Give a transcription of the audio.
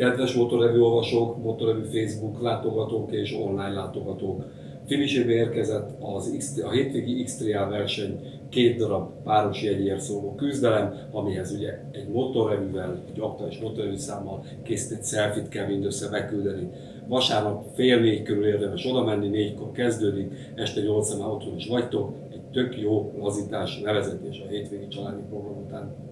Kedves motorrevű olvasók, motorrevű Facebook látogatók és online látogatók, Finisébe érkezett az X, a hétvégi x verseny két darab páros jegyért szóló küzdelem, amihez ugye egy motorrevűvel, egy aktuális motorrevű számmal készített selfit kell mindössze beküldeni. Vasárnap fél négy körül érdemes oda menni, négykor kezdődik, este nyolc már otthon is vagytok, egy tök jó lazítás, nevezetés a hétvégi családi program után.